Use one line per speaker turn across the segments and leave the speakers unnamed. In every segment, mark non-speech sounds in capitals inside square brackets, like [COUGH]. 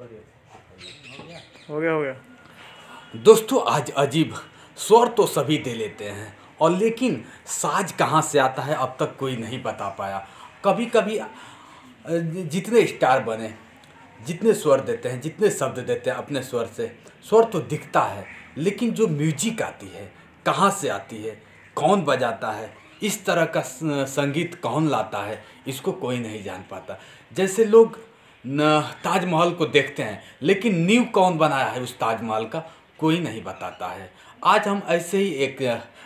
हो गया हो गया।
दोस्तों, आज अजीब स्वर तो सभी दे लेते हैं, और लेकिन साज कहाँ से आता है, अब तक कोई नहीं बता पाया। कभी कभी जितने स्टार बने, जितने स्वर देते हैं, जितने शब्द देते हैं अपने स्वर से, स्वर तो दिखता है, लेकिन जो म्यूज़िक आती है, कहाँ से आती है, कौन बजाता है, इस तरह का संगीत कौन लाता है, इसको कोई नहीं जान पाता। जैसे लोग ताजमहल को देखते हैं लेकिन नींव कौन बनाया है उस ताजमहल का कोई नहीं बताता है। आज हम ऐसे ही एक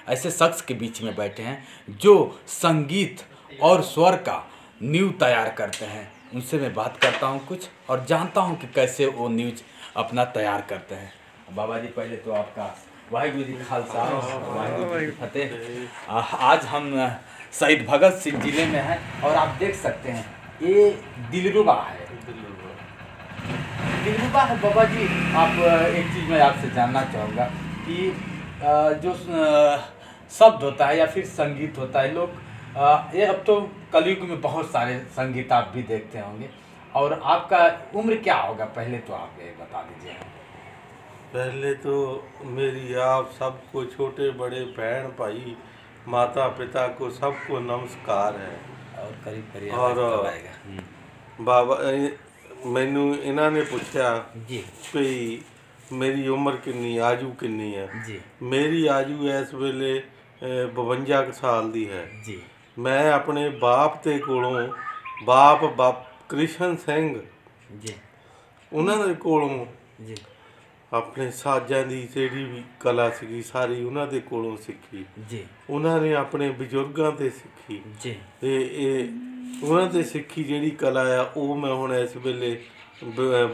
ऐसे शख्स के बीच में बैठे हैं जो संगीत और स्वर का नींव तैयार करते हैं। उनसे मैं बात करता हूँ कुछ और जानता हूँ कि कैसे वो न्यूज़ अपना तैयार करते हैं। बाबा जी पहले तो आपका वाहिगुरु जी खालसा वाहिगुरु जी फतेह। आज हम शहीद भगत सिंह ज़िले में हैं और आप देख सकते हैं ये दिलरुबा है। दिलरुबा। है बाबा जी आप एक चीज़ मैं आपसे जानना चाहूँगा कि जो शब्द होता है या फिर संगीत होता है लोग ये अब तो कलयुग में बहुत सारे संगीत आप भी देखते होंगे। और आपका उम्र क्या होगा? पहले तो आप ये बता दीजिए।
पहले तो मेरी आप सबको छोटे बड़े बहन भाई माता पिता को सबको नमस्कार है।
और करीब करीब
और,
कब आएगा हम्म,
ਬਾਬਾ ਇਹ- ਮੈਨੂੰ ਇਹਨਾਂ ਨੇ ਪੁੱਛਿਆ
जी
ਵੀ ਮੇਰੀ ਉਮਰ ਕਿੰਨੀ ਆਜੂ ਕਿੰਨੀ ਹੈ
जी
ਮੇਰੀ ਆਜੂ ਇਸ ਵੇਲੇ ਅਹ, 52 ਕੁ ਸਾਲ ਦੀ ਹੈ
जी
ਮੈਂ ਆਪਣੇ ਬਾਪ ਤੇ ਕੋਲੋਂ ਬਾਪ ਬਾਪ ਕ੍ਰਿਸ਼ਨ ਸਿੰਘ
जी
ਉਹਨਾਂ ਦੇ ਕੋਲੋਂ
जी
ਆਪਣੇ ਸਾਜ਼ਾਂ ਦੀ ਜਿਹੜੀ ਵੀ ਕਲਾ ਸੀਗੀ ਸਾਰੀ ਉਹਨਾਂ ਦੇ ਕੋਲੋਂ ਸਿੱਖੀ।
जी
ਉਹਨਾਂ ਨੇ ਆਪਣੇ ਬਜ਼ੁਰਗਾਂ ਤੇ ਸਿੱਖੀ।
जी
ਤੇ ਇਹ ਉਹਨਾਂ ਤੇ ਸਿੱਖੀ ਜਿਹੜੀ ਕਲਾ ਆ ਉਹ ਮੈਂ ਹੁਣ ਇਸ ਵੇਲੇ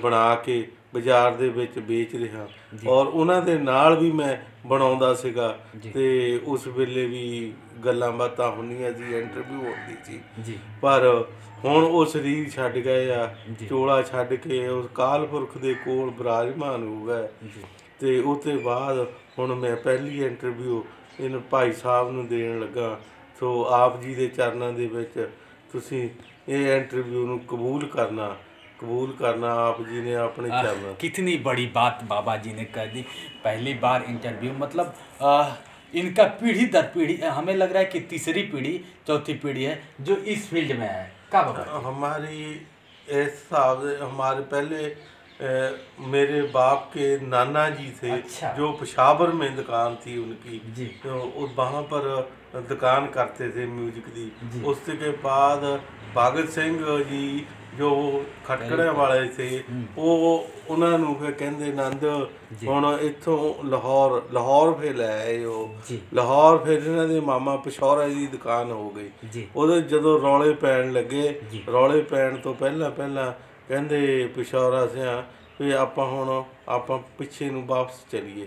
ਬਣਾ ਕੇ ਬਾਜ਼ਾਰ ਦੇ ਵਿੱਚ ਵੇਚ ਰਿਹਾ। ਔਰ ਉਹਨਾਂ ਦੇ ਨਾਲ ਵੀ ਮੈਂ ਬਣਾਉਂਦਾ ਸੀਗਾ। ਤੇ ਉਸ ਵੇਲੇ ਵੀ ਗੱਲਾਂ ਬਾਤਾਂ ਹੁੰਦੀਆਂ ਸੀ ਇੰਟਰਵਿਊ ਹੁੰਦੀ ਸੀ
जी
ਪਰ ਹੁਣ ਉਹ ਸਰੀਰ ਛੱਡ ਗਏ ਆ ਚੋਲਾ ਛੱਡ ਕੇ ਉਸ ਕਾਲਪੁਰਖ ਦੇ ਕੋਲ ਬਿਰਾਜਮਾਨ ਹੋ ਗਏ
जी
ਤੇ ਉਹ ਤੋਂ ਬਾਅਦ ਹੁਣ ਮੈਂ ਪਹਿਲੀ ਇੰਟਰਵਿਊ ਇਹਨੂੰ ਭਾਈ ਸਾਹਿਬ ਨੂੰ ਦੇਣ ਲੱਗਾ ਸੋ ਆਪ ਜੀ ਦੇ ਚਰਨਾਂ ਦੇ ਵਿੱਚ ਤੁਸੀਂ ਇਹ ਇੰਟਰਵਿਊ ਨੂੰ ਕਬੂਲ ਕਰਨਾ ਕਬੂਲ ਕਰਨਾ ਆਪ ਜੀ ਨੇ ਆਪਣੇ
आह,
ਚਰਨਾਂ
कितनी बड़ी बात बाबा जी ने कर दी पहली बार इंटरव्यू मतलब आह, इनका पीढ़ी दर पीढ़ी हमें लग रहा है कि तीसरी पीढ़ी चौथी पीढ़ी है जो इस फ़ील्ड में है। क्या
हमारी ऐसा हमारे पहले ए, मेरे बाप के नाना जी थे
अच्छा।
जो पशावर में दुकान थी उनकी।
जी।
तो वहाँ पर दुकान करते थे म्यूज़िक की उसके बाद भगत सिंह जी ਜੋ ਖਟਕੜੇ ਵਾਲੇ ਸੀ ਉਹ ਉਹਨਾਂ ਨੂੰ ਫਿਰ ਕਹਿੰਦੇ ਨੰਦ ਹੁਣ ਇੱਥੋਂ ਲਾਹੌਰ ਲਾਹੌਰ ਫੇ ਲੈ ਆਏ ਉਹ। ਲਾਹੌਰ ਫਿਰ ਇਹਨਾਂ ਦੇ ਮਾਮਾ ਪਿਸ਼ੌਰਾ ਦੀ ਦੁਕਾਨ ਹੋ ਗਈ ਉਦੋਂ ਜਦੋਂ ਰੌਲੇ ਪੈਣ ਲੱਗੇ। ਰੌਲੇ ਪੈਣ ਤੋਂ ਪਹਿਲਾਂ ਪਹਿਲਾਂ ਕਹਿੰਦੇ ਪਿਸ਼ੌਰਾ ਸਿਆ ਵੀ ਆਪਾਂ ਹੁਣ ਆਪਾਂ ਪਿੱਛੇ ਨੂੰ ਵਾਪਸ ਚਲੀਏ।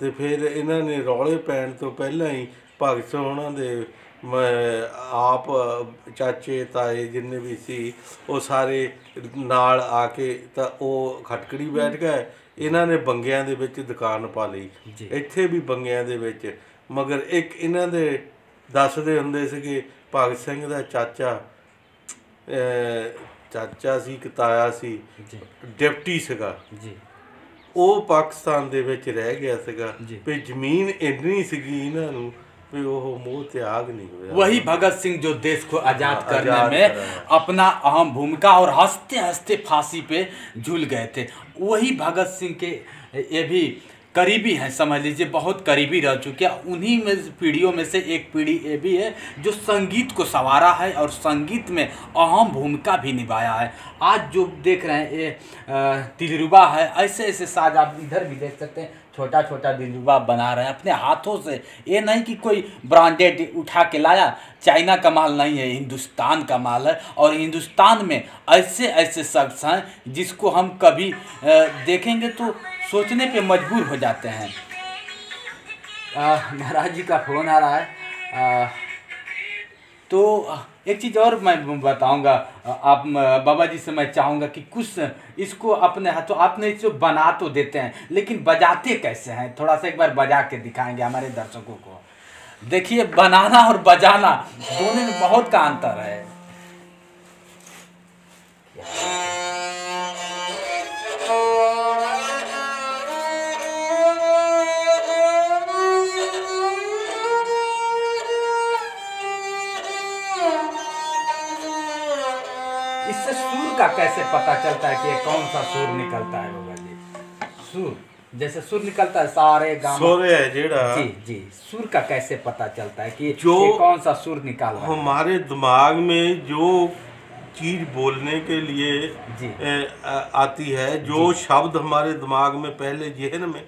ਤੇ ਫਿਰ ਇਹਨਾਂ ਨੇ ਰੌਲੇ ਪੈਣ ਤੋਂ ਪਹਿਲਾਂ ਹੀ ਭਗਤ ਸਿੰਘ ਉਹਨਾਂ ਦੇ ਆਪ ਚਾਚੇ ਤਾਏ ਜਿੰਨੇ ਵੀ ਸੀ ਉਹ ਸਾਰੇ ਨਾਲ ਆ ਕੇ ਤਾਂ ਉਹ ਖਟਕੜੀ ਬੈਠ ਗਏ। ਇਹਨਾਂ ਨੇ ਬੰਗਿਆਂ ਦੇ ਵਿੱਚ ਦੁਕਾਨ ਪਾ ਲਈ। ਇੱਥੇ ਵੀ ਬੰਗਿਆਂ ਦੇ ਵਿੱਚ। ਮਗਰ ਇੱਕ ਇਹਨਾਂ ਦੇ ਦੱਸਦੇ ਹੁੰਦੇ ਸੀਗੇ ਭਗਤ ਸਿੰਘ ਦਾ ਚਾਚਾ ਚਾਚਾ ਸੀ ਕਿ ਤਾਇਆ ਸੀ। ਡਿਪਟੀ ਸੀਗਾ। ਉਹ ਪਾਕਿਸਤਾਨ ਦੇ ਵਿੱਚ ਰਹਿ ਗਿਆ ਸੀਗਾ
ਜੀ।
ਵੀ ਜ਼ਮੀਨ ਇੰਨੀ ਸੀਗੀ ਇਹਨਾਂ ਨੂੰ ਵੀ ਉਹ ਮੋਹ त्याग नहीं ਹੋਇਆ
वही भगत सिंह जो देश को आजाद
हाँ,
करने
आजाद
में
करा।
अपना अहम भूमिका और हंसते हंसते फांसी पे झूल गए थे वही भगत सिंह के ये भी करीबी हैं, समझ लीजिए, बहुत करीबी रह चुके हैं। उन्हीं में, पीढ़ियों में से एक पीढ़ी ये भी है जो संगीत को संवारा है और संगीत में अहम भूमिका भी निभाया है। आज जो देख रहे हैं, ये दिलरुबा है, ऐसे ऐसे साज आप इधर भी देख सकते हैं। छोटा छोटा दिलरुबा बना रहे हैं, अपने हाथों से। ये नहीं कि कोई ब्रांडेड उठा के लाया, चाइना का माल नहीं है, हिंदुस्तान का माल है। और हिंदुस्तान में ऐसे ऐसे शख्स हैं जिसको हम कभी देखेंगे तो सोचने पे मजबूर हो जाते हैं। महाराज जी का फ़ोन आ रहा है। अ, तो एक चीज़ और मैं बताऊँगा। आप बाबा जी से मैं चाहूँगा कि कुछ इसको अपने हाथों आपने इसको बना तो देते हैं लेकिन बजाते कैसे हैं? थोड़ा सा एक बार बजा के दिखाएँगे हमारे दर्शकों को। देखिए बनाना और बजाना दोनों में बहुत का अंतर है। कैसे पता चलता है कि कौन सा सुर निकलता है बाबा जी? सुर जैसे सुर निकलता है सारे
सूर्य है जेड़ा।
जी जी सुर का कैसे पता चलता है कि
जो
कौन सा सुर निकाल
हमारे दिमाग में जो चीज़ बोलने के लिए
जी।
ए, आ, आती है जो। शब्द हमारे दिमाग में पहले जहन में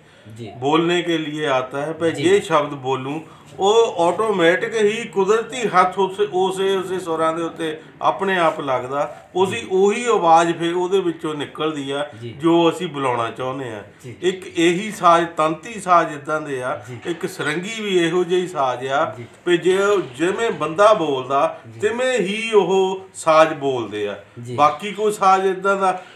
बोलने के लिए आता है मैं ये शब्द बोलूं ਉਹ ਆਟੋਮੈਟਿਕ ਹੀ ਕੁਦਰਤੀ ਹੱਥ ਉਸੇ ਉਸੇ ਉਸੇ ਸੁਰਾਂ ਦੇ ਉੱਤੇ ਆਪਣੇ ਆਪ ਲੱਗਦਾ ਉਸੀ ਉਹੀ ਆਵਾਜ਼ ਫਿਰ ਉਹਦੇ ਵਿੱਚੋਂ ਨਿਕਲਦੀ ਆ
ਜੀ।
ਜੋ ਅਸੀਂ ਬੁਲਾਉਣਾ ਚਾਹੁੰਦੇ ਆ
ਜੀ।
ਇੱਕ ਇਹੀ ਸਾਜ਼ ਤੰਤੀ ਸਾਜ਼ ਇਦਾਂ ਦੇ ਆ
ਜੀ।
ਇੱਕ ਸਰੰਗੀ ਵੀ ਇਹੋ ਜਿਹੀ ਸਾਜ਼ ਆ
ਜੀ।
ਵੀ ਜੇ ਜਿਵੇਂ ਬੰਦਾ ਬੋਲਦਾ ਤਿਵੇਂ ਹੀ ਉਹ ਸਾਜ਼ ਬੋਲਦੇ ਆ
ਜੀ।
ਬਾਕੀ ਕੋਈ ਸਾਜ਼ ਇਦਾਂ ਦਾ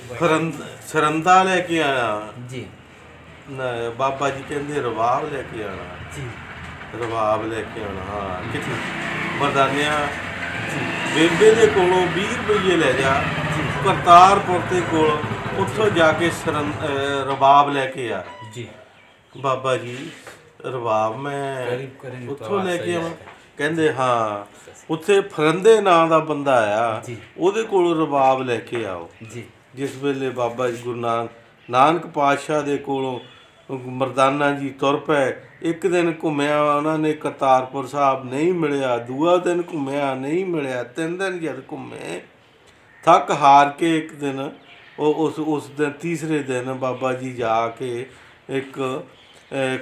ਸਰੰਦ- ਸਰੰਦਾ ਲੈ ਕੇ ਆਇਆ। ਜੀ। ਬਾਬਾ ਜੀ ਕਹਿੰਦੇ ਰਵਾਬ ਲੈ ਕੇ ਆਣਾ।
ਜੀ।
ਰਵਾਬ ਲੈ ਕੇ ਆਣਾ ਹਾਂ ਕਿੱਥੇ? ਮਰਦਾਨਿਆਂ। ਬੇਬੇ ਦੇ ਕੋਲੋਂ 20 ਰੁਪਏ ਲੈ ਜਾ। ਕਰਤਾਰਪੁਰ ਦੇ ਕੋਲ ਉੱਥੋਂ ਜਾ ਕੇ ਸਰੰ- ਲੈ ਕੇ ਆ।
ਜੀ।
ਬਾਬਾ ਜੀ ਰਬਾਬ ਮੈਂ ਉੱਥੋਂ ਲੈ ਕੇ ਆਵਾਂ। ਕਹਿੰਦੇ ਹਾਂ ਉੱਥੇ ਫਰੰਦੇ ਨਾਂ ਦਾ ਬੰਦਾ
ਆ
ਉਹਦੇ ਕੋਲੋਂ ਰਬਾਬ ਲੈ ਕੇ ਆਓ।
ਜੀ।
ਜਿਸ ਵੇਲੇ ਬਾਬਾ ਜੀ ਗੁਰੂ ਨਾਨਕ ਨਾਨਕ ਪਾਤਸ਼ਾਹ ਦੇ ਕੋਲੋਂ ਮਰਦਾਨਾ ਜੀ ਤੁਰ ਪਏ ਇੱਕ ਦਿਨ ਘੁੰਮਿਆ ਉਹਨਾਂ ਨੇ ਕਰਤਾਰਪੁਰ ਸਾਹਿਬ ਨਹੀਂ ਮਿਲਿਆ ਦੂਆ ਦਿਨ ਘੁੰਮਿਆ ਨਹੀਂ ਮਿਲਿਆ ਤਿੰਨ ਦਿਨ ਜਦ ਘੁੰਮੇ ਥੱਕ ਹਾਰ ਕੇ ਇੱਕ ਦਿਨ ਉਹ ਉਸ ਉਸ ਦਿਨ ਤੀਸਰੇ ਦਿਨ ਬਾਬਾ ਜੀ ਜਾ ਕੇ ਇੱਕ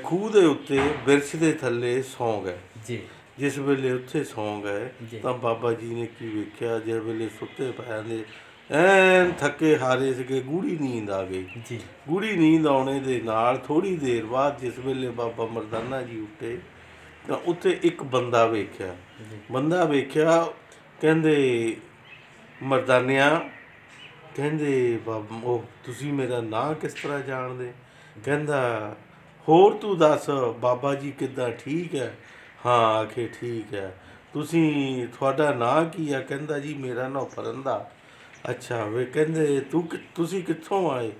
ਖੂਹ ਦੇ ਉੱਤੇ ਬਿਰਛ ਦੇ ਥੱਲੇ ਸੌਂ ਗਏ।
जी
ਜਿਸ ਵੇਲੇ ਉੱਥੇ ਸੌਂ ਗਏ
ਜੀ।
ਤਾਂ ਬਾਬਾ ਜੀ ਨੇ ਕੀ ਵੇਖਿਆ? ਜਿਸ ਵੇਲੇ ਸੁੱਤੇ ਪਏ ਨੇ ਐਨ ਥੱਕੇ ਹਾਰੇ ਸੀਗੇ ਗੂੜੀ ਨੀਂਦ ਆ ਗਈ।
जी
ਗੂੜੀ ਨੀਂਦ ਆਉਣੇ ਦੇ ਨਾਲ ਥੋੜੀ ਦੇਰ ਬਾਅਦ ਜਿਸ ਵੇਲੇ ਬਾਬਾ ਮਰਦਾਨਾ ਜੀ ਉੱਠੇ ਤਾਂ ਉੱਥੇ ਇੱਕ ਬੰਦਾ ਵੇਖਿਆ। ਬੰਦਾ ਵੇਖਿਆ ਕਹਿੰਦੇ ਮਰਦਾਨਿਆ ਕਹਿੰਦੇ ਬਾਬਾ ਉਹ ਤੁਸੀਂ ਮੇਰਾ ਨਾਂ ਕਿਸ ਤਰ੍ਹਾਂ ਜਾਣਦੇ? ਕਹਿੰਦਾ ਹੋਰ ਤੂੰ ਦੱਸ ਬਾਬਾ ਜੀ ਕਿੱਦਾਂ ਠੀਕ ਹੈ? ਹਾਂ ਆਖੇ ਠੀਕ ਹੈ। ਤੁਸੀਂ ਤੁਹਾਡਾ ਨਾਂ ਕੀ ਆ ਕਹਿੰਦਾ ਜੀ ਮੇਰਾ ਨਾਂ ਫਰੰਦਾ। ਅੱਛਾ ਵੇ ਕਹਿੰਦੇ ਤੂੰ ਤੁਸੀਂ ਕਿੱਥੋਂ ਆਏ?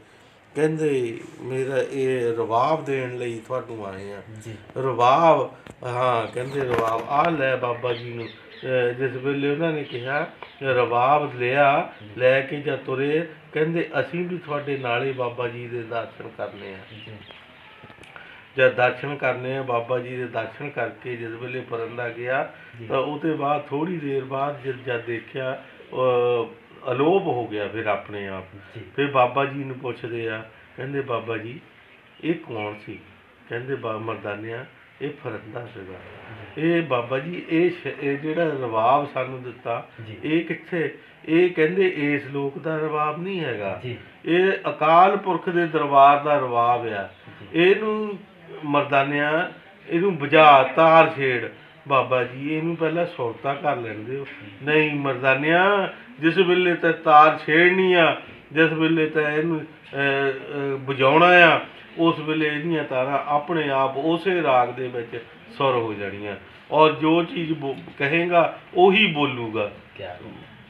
ਕਹਿੰਦੇ ਮੇਰਾ ਇਹ ਰਵਾਬ ਦੇਣ ਲਈ ਤੁਹਾਨੂੰ ਆਏ ਆ
जी
ਰਵਾਬ ਹਾਂ ਕਹਿੰਦੇ ਰਵਾਬ ਆ ਲੈ ਬਾਬਾ ਜੀ ਨੂੰ। ਜਿਸ ਵੇਲੇ ਉਹਨਾਂ ਨੇ ਕਿਹਾ ਰਵਾਬ ਲਿਆ ਲੈ ਕੇ ਜਾਂ ਤੁਰੇ ਕਹਿੰਦੇ ਅਸੀਂ ਵੀ ਤੁਹਾਡੇ ਨਾਲੇ ਬਾਬਾ ਜੀ ਦੇ ਦਰਸ਼ਨ ਕਰਨੇ ਆ ਜਦ ਦਰਸ਼ਨ ਕਰਨੇ ਆ ਬਾਬਾ ਜੀ ਦੇ ਦਰਸ਼ਨ ਕਰਕੇ ਜਿਸ ਵੇਲੇ ਪਰੰਦਾ ਗਿਆ ਤਾਂ ਉਹਦੇ ਬਾਅਦ ਥੋੜੀ ਦੇਰ ਬਾਅਦ ਜਦ ਦੇਖਿਆ ਅਲੋਪ ਹੋ ਗਿਆ ਫਿਰ ਆਪਣੇ ਆਪ। ਫਿਰ ਬਾਬਾ ਜੀ ਨੂੰ ਪੁੱਛਦੇ ਆ ਕਹਿੰਦੇ ਬਾਬਾ ਜੀ ਇਹ ਕੌਣ ਸੀ? ਕਹਿੰਦੇ ਬਾ ਮਰਦਾਨਿਆ ਇਹ ਫਰੰਦਾ ਸੀਗਾ। ਇਹ ਬਾਬਾ ਜੀ ਇਹ ਇਹ ਜਿਹੜਾ ਰਵਾਬ ਸਾਨੂੰ ਦਿੱਤਾ। ਇਹ ਕਿੱਥੇ? ਇਹ ਕਹਿੰਦੇ ਇਸ ਲੋਕ ਦਾ ਰਵਾਬ ਨਹੀਂ ਹੈਗਾ। ਇਹ ਅਕਾਲ ਪੁਰਖ ਦੇ ਦਰਬਾਰ ਦਾ ਰਵਾਬ ਆ। ਇਹਨੂੰ ਮਰਦਾਨਿਆ ਇਹਨੂੰ ਬੁਝਾ ਤਾਰ ਛੇੜ। ਬਾਬਾ ਜੀ ਇਹਨੂੰ ਪਹਿਲਾਂ ਸੁਰਤਾ ਕਰ ਲੈਣ ਦਿਓ ਨਹੀਂ ਮਰਦਾਨਿਆ ਜਿਸ ਵੇਲੇ ਤੇ ਤਾਰ ਛੇੜਨੀ ਆ ਜਿਸ ਵੇਲੇ ਤੇ ਇਹਨੂੰ ਬੁਝਾਉਣਾ ਆ ਉਸ ਵੇਲੇ ਇਹਦੀਆਂ ਤਾਰਾਂ ਆਪਣੇ ਆਪ ਉਸੇ ਰਾਗ ਦੇ ਵਿੱਚ ਸੁਰ ਹੋ ਜਾਣੀਆਂ। ਔਰ ਜੋ ਚੀਜ਼ ਕਹੇਗਾ ਉਹੀ ਬੋਲੂਗਾ।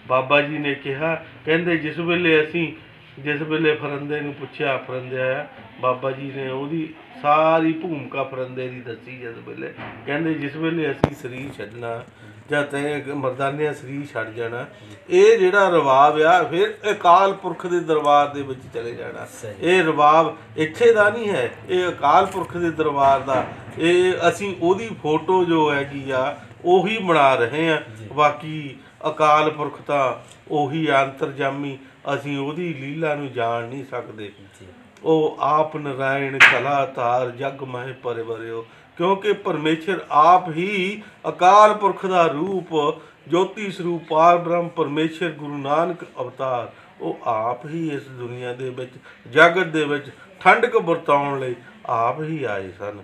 ਬਾਬਾ ਜੀ ਨੇ ਕਿਹਾ ਕਹਿੰਦੇ ਜਿਸ ਵੇਲੇ ਅਸੀਂ ਜਿਸ ਵੇਲੇ ਫਰੰਦੇ ਨੂੰ ਪੁੱਛਿਆ ਫਰੰਦੇ ਆਇਆ ਬਾਬਾ ਜੀ ਨੇ ਉਹਦੀ ਸਾਰੀ ਭੂਮਿਕਾ ਫਰੰਦੇ ਦੀ ਦੱਸੀ ਜਿਸ ਵੇਲੇ। ਕਹਿੰਦੇ ਜਿਸ ਵੇਲੇ ਅਸੀਂ ਸਰੀਰ ਛੱਡਣਾ ਜਾਂ ਤੈਂ ਮਰਦਾਨਿਆ ਸਰੀਰ ਛੱਡ ਜਾਣਾ ਇਹ ਜਿਹੜਾ ਰਵਾਬ ਆ ਫਿਰ ਅਕਾਲ ਪੁਰਖ ਦੇ ਦਰਬਾਰ ਦੇ ਵਿੱਚ ਚਲੇ ਜਾਣਾ। ਇਹ ਰਵਾਬ ਇੱਥੇ ਦਾ ਨਹੀਂ ਹੈ ਇਹ ਅਕਾਲ ਪੁਰਖ ਦੇ ਦਰਬਾਰ ਦਾ। ਇਹ ਅਸੀਂ ਉਹਦੀ ਫੋਟੋ ਜੋ ਹੈਗੀ ਆ ਉਹੀ ਬਣਾ ਰਹੇ ਆ ਬਾਕੀ ਅਕਾਲ ਪੁਰਖ ਤਾਂ ਉਹੀ ਅੰਤਰਜਾਮੀ ਅਸੀਂ ਉਹਦੀ ਲੀਲਾ ਨੂੰ ਜਾਣ ਨਹੀਂ ਸਕਦੇ
जी
ਉਹ ਆਪ ਨਰਾਇਣ ਕਲਾ ਧਾਰ ਜਗ ਮਹਿ ਪਰਵਰਿਓ ਕਿਉਂਕਿ ਪਰਮੇਸ਼ਰ ਆਪ ਹੀ ਅਕਾਲ ਪੁਰਖ ਦਾ ਰੂਪ ਜੋਤੀ ਸਰੂਪ ਪਾਰ ਬ੍ਰਹਮ ਪਰਮੇਸ਼ਰ ਗੁਰੂ ਨਾਨਕ ਅਵਤਾਰ ਉਹ ਆਪ ਹੀ ਇਸ ਦੁਨੀਆ ਦੇ ਵਿੱਚ ਜਗਤ ਦੇ ਵਿੱਚ ਠੰਡਕ ਵਰਤਾਉਣ ਲਈ ਆਪ ਹੀ ਆਏ ਸਨ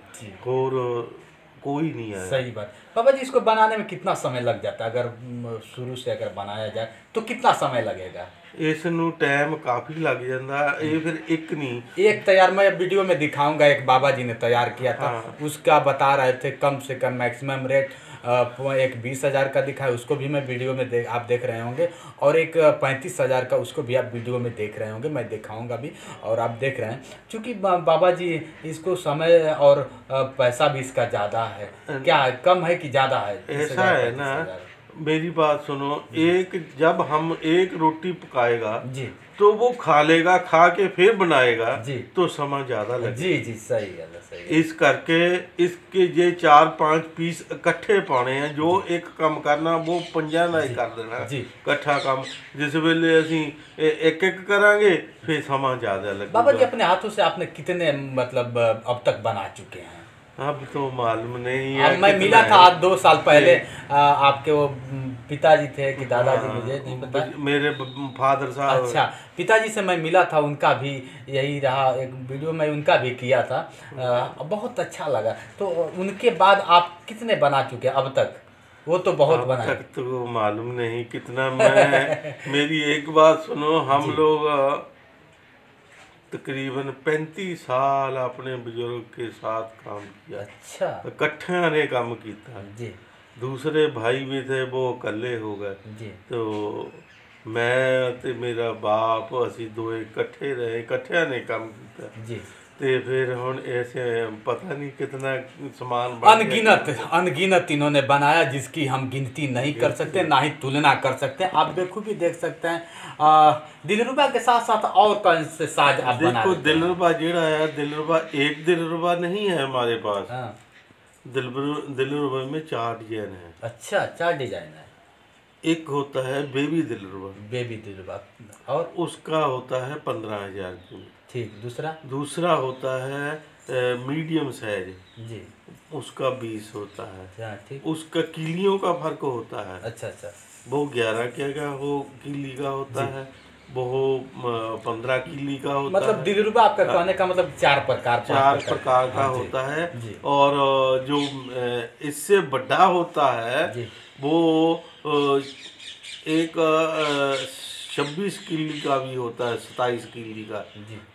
ਹੋਰ कोई नहीं आया
सही बात बाबा जी इसको बनाने में कितना समय लग जाता है अगर म, शुरू से अगर बनाया जाए तो कितना समय लगेगा
ਇਸ ਨੂੰ ਟਾਈਮ ਕਾਫੀ ਲੱਗ ਜਾਂਦਾ ਇਹ ਫਿਰ ਇੱਕ ਨਹੀਂ
एक तैयार मैं वीडियो में दिखाऊंगा एक बाबा जी ने तैयार किया था
हाँ।
उसका बता रहे थे कम से कम मैक्सिमम रेट एक बीस हजार का दिखा है उसको भी मैं वीडियो में देख आप देख रहे होंगे और एक पैंतीस हजार का उसको भी आप वीडियो में देख रहे होंगे मैं दिखाऊंगा भी और आप देख रहे हैं क्योंकि बा- बाबा जी इसको समय और अ, पैसा भी इसका ज़्यादा है क्या है कम है कि ज़्यादा है 30,000,
ऐसा है ना
35,000?
मेरी बात सुनो एक जब हम एक रोटी पकाएगा
जी।
तो वो खा लेगा खा के फिर बनाएगा
जी।
तो समय ज़्यादा लगेगा।
जी जी सही है सही है।
इस करके इसके ये चार पाँच पीस इकट्ठे पाने हैं जो एक कम करना वो पंजा ना ही कर
देना
जी। इकट्ठा काम। जिस वेले असि एक एक करांगे फिर समय ज़्यादा लगेगा।
बाबा जी अपने हाथों से आपने कितने मतलब अब तक बना चुके हैं?
अब तो मालूम नहीं है
मैं मिला था आज दो साल पहले। आ, आपके वो पिताजी थे कि दादाजी मुझे नहीं पता।
मेरे फादर साहब।
अच्छा पिताजी से मैं मिला था उनका भी यही रहा एक वीडियो में उनका भी किया था। आ, बहुत अच्छा लगा। तो उनके बाद आप कितने बना चुके अब तक? वो तो बहुत बनाए
तक तो मालूम नहीं कितना मैं [LAUGHS] मेरी एक बात सुनो हम लोग तकरीबन पैंतीस साल अपने बुजुर्ग के साथ काम किया
अच्छा
ਇਕੱਠਿਆਂ ਨੇ ਕੰਮ ਕੀਤਾ
जी
ਦੂਸਰੇ ਭਾਈ ਵੀ ਥੇ ਉਹ ਇਕੱਲੇ ਹੋ ਗਏ
जी
ਤੋ ਮੈਂ ਤੇ ਮੇਰਾ ਬਾਪ ਅਸੀਂ ਦੋਏ ਇਕੱਠੇ ਰਹੇ ਇਕੱਠਿਆਂ ਨੇ ਕੰਮ ਕੀਤਾ
जी
ਤੇ ਫਿਰ ਹੁਣ ऐसे पता नहीं कितना सामान बन गया।
अनगिनत अनगिनत इन्होंने बनाया जिसकी हम गिनती नहीं कर सकते ना ही तुलना कर सकते आप बेखूबी देख सकते हैं आ, दिलरुबा के साथ साथ और कौन से साज आप बना
देखो
लेते हैं?
दिलरुबा जेड़ा है दिलरुबा एक दिलरुबा नहीं है हमारे पास
हाँ,
दिलरुबा दिलरुबा में चार डिजाइन है
अच्छा चार डिजाइन है
एक होता है बेबी दिलरुबा
बेबी दिलरुबा और
उसका होता है पंद्रह हजार की
ठीक दूसरा?
दूसरा होता है मीडियम साइज़।
जी।
उसका बीस होता है।
हाँ ठीक।
उसका किलियों का फ़र्क होता है।
अच्छा अच्छा।
वो ग्यारह के का वो किली का होता है। वो पंद्रह किली का होता
मतलब
है।
दिलरुबा आपका कहने का मतलब चार प्रकार
चार प्रकार का
हाँ
होता है। और जो इससे बड़ा होता है वो एक छब्बीस किली का भी होता है सताईस किली का।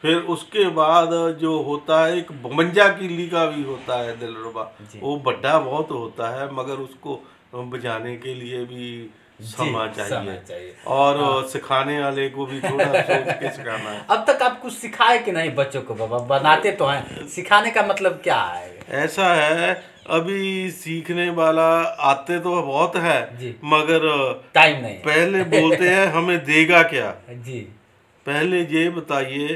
फिर उसके बाद जो होता है एक बवंजा किली का भी होता है दिलरुबा। वो बड़ा बहुत होता है मगर उसको बजाने के लिए भी समा चाहिए।
चाहिए।
और सिखाने वाले को भी थोड़ा [LAUGHS] सोच के सिखाना है।
अब तक आप कुछ सिखाए कि नहीं बच्चों को बाबा? बनाते तो हैं। सिखाने का मतलब क्या है?
ऐसा है अभी सीखने वाला आते तो बहुत है। मगर
टाइम नहीं
पहले बोलते हैं हमें देगा क्या?
जी।
पहले ये बताइए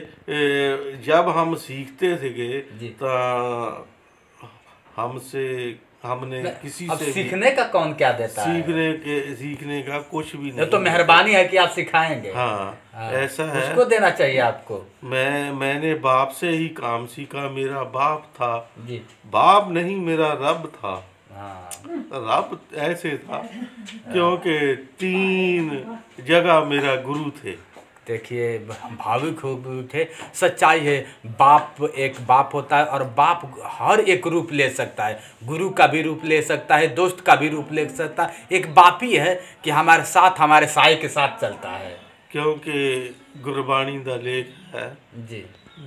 जब हम सीखते थे तो हमसे हमने किसी
अब
से
सीखने का कौन क्या देता सीखने है?
सीखने के सीखने का कुछ भी नहीं
तो मेहरबानी है कि आप सिखाएँगे।
हाँ
हाँ,
ऐसा है।
उसको देना चाहिए आपको।
मैं मैंने बाप से ही काम सीखा मेरा बाप था।
जी।
बाप नहीं मेरा रब था।
हाँ।
रब ऐसे था क्योंकि तीन जगह मेरा गुरु थे।
देखिए भावुक हो उठे सच्चाई है बाप एक बाप होता है और बाप हर एक रूप ले सकता है गुरु का भी रूप ले सकता है दोस्त का भी रूप ले सकता है एक बाप ही है कि हमारे साथ हमारे साय के साथ चलता है
क्योंकि गुरबाणी ਦਾ ਲੇਖ ਹੈ
जी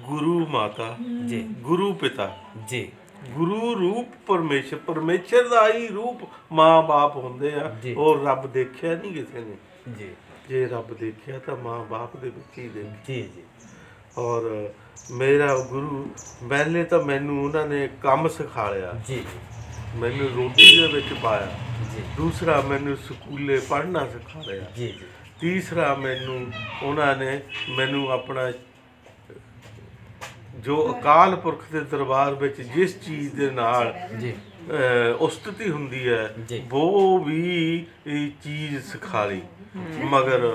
ਗੁਰੂ ਮਾਤਾ
जी
ਗੁਰੂ ਪਿਤਾ
जी
ਗੁਰੂ ਰੂਪ ਪਰਮੇਸ਼ਰ ਪਰਮੇਸ਼ਰ ਦਾ ਹੀ ਰੂਪ ਮਾਂ-ਬਾਪ ਹੁੰਦੇ ਆ
ਜੀ।
ਉਹ ਰੱਬ ਦੇਖਿਆ ਨਹੀਂ ਕਿਸੇ ਨੇ
जी
ਜੇ ਰੱਬ ਦੇਖਿਆ ਤਾਂ ਮਾਂ ਬਾਪ ਦੇ ਵਿੱਚ ਹੀ ਦੇ
ਜੀ ਜੀ।
ਔਰ ਮੇਰਾ ਗੁਰੂ ਪਹਿਲੇ ਤਾਂ ਮੈਨੂੰ ਉਹਨਾਂ ਨੇ ਕੰਮ ਸਿਖਾ ਲਿਆ।
ਜੀ।
ਮੈਨੂੰ ਰੋਟੀ ਦੇ ਵਿੱਚ ਪਾਇਆ।
ਜੀ।
ਦੂਸਰਾ ਮੈਨੂੰ ਸਕੂਲੇ ਪੜ੍ਹਨਾ ਸਿਖਾ ਲਿਆ।
ਜੀ ਜੀ।
ਤੀਸਰਾ ਮੈਨੂੰ ਉਹਨਾਂ ਨੇ ਮੈਨੂੰ ਆਪਣਾ ਜੋ ਅਕਾਲ ਪੁਰਖ ਦੇ ਦਰਬਾਰ ਵਿੱਚ ਜਿਸ ਚੀਜ਼ ਦੇ ਨਾਲ ਜੀ। ਉਸਤਤੀ ਹੁੰਦੀ ਹੈ ਉਹ ਵੀ ਇਹ ਚੀਜ਼ ਸਿਖਾ ਲਈ ਮਗਰ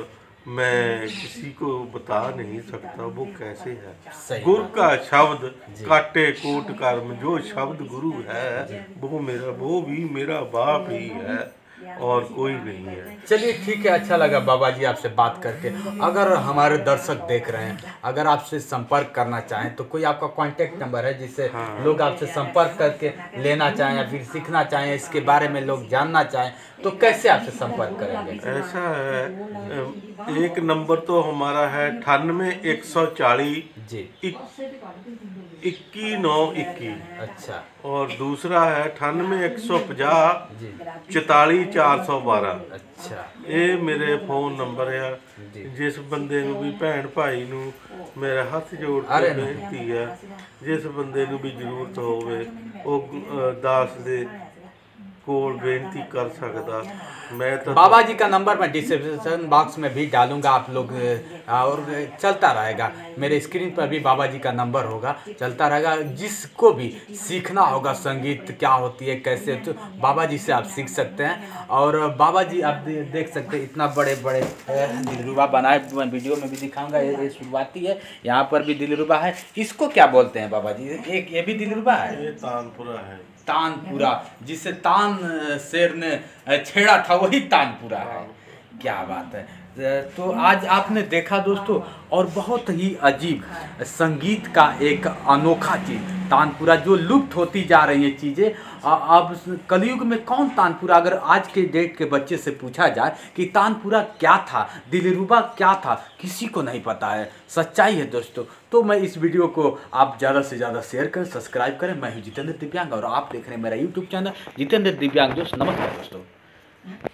मैं किसी को बता नहीं सकता वो कैसे है गुरु का शब्द काटे कोट कर्म जो शब्द गुरु है वो मेरा वो भी मेरा बाप ही है और कोई नहीं है।
चलिए ठीक है अच्छा लगा बाबा जी आपसे बात करके। अगर हमारे दर्शक देख रहे हैं अगर आपसे संपर्क करना चाहें तो कोई आपका कांटेक्ट नंबर है जिससे हाँ। लोग आपसे संपर्क करके लेना चाहें या फिर सीखना चाहें इसके बारे में लोग जानना चाहें तो कैसे आपसे संपर्क करेंगे?
ऐसा है एक नंबर तो हमारा है अठानवे एक सौ चालीस
जी।
इक्की नौ इक्की
अच्छा
और दूसरा है अठानवे एक सौ पचास
जी
ਚੁਤਾਲੀ 412
अच्छा
ਇਹ ਮੇਰੇ ਫੋਨ ਨੰਬਰ ਆ
ਜੀ।
ਜਿਸ ਬੰਦੇ ਨੂੰ ਵੀ ਭੈਣ ਭਾਈ ਨੂੰ ਮੇਰਾ ਹੱਥ ਜੋੜ ਕੇ
ਅਰੇ ਨਹੀਂ।
ਬੇਨਤੀ ਹੈ ਜਿਸ ਬੰਦੇ ਨੂੰ ਵੀ ਜ਼ਰੂਰਤ ਹੋਵੇ ਉਹ ਅ, ਦਾਸ ਦੇ कर सकता। मैं तो
बाबा जी का नंबर मैं डिस्क्रिप्शन बॉक्स में भी डालूँगा आप लोग और चलता रहेगा। मेरे स्क्रीन पर भी बाबा जी का नंबर होगा चलता रहेगा। जिसको भी सीखना होगा संगीत क्या होती है कैसे तो बाबा जी से आप सीख सकते हैं। और बाबा जी आप देख सकते हैं इतना बड़े बड़े दिलरुबा बनाए। मैं वीडियो में भी दिखाऊँगा ये शुरुआती है यहाँ पर भी दिलरुबा है। इसको क्या बोलते हैं बाबा जी एक ये भी दिलरुबा है?
ये तानपुरा है।
तानपुरा जिसे तान शेर ने छेड़ा था वही तानपुरा है। क्या बात है। तो आज आपने देखा दोस्तों, और बहुत ही अजीब संगीत का एक अनोखा चीज़, तानपुरा जो लुप्त होती जा रही है चीज़ें। अब कलयुग में कौन तानपुरा, अगर आज के डेट के बच्चे से पूछा जाए कि तानपुरा क्या था, दिलरुबा क्या था, किसी को नहीं पता है। सच्चाई है दोस्तों। तो मैं इस वीडियो को आप ज़्यादा से ज़्यादा शेयर करें, सब्सक्राइब करें। मैं हूँ जितेंद्र दिव्यांग, और आप देख रहे हैं मेरा यूट्यूब चैनल जितेंद्र दिव्यांग दोस्त। नमस्कार दोस्तों।